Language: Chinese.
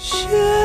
雪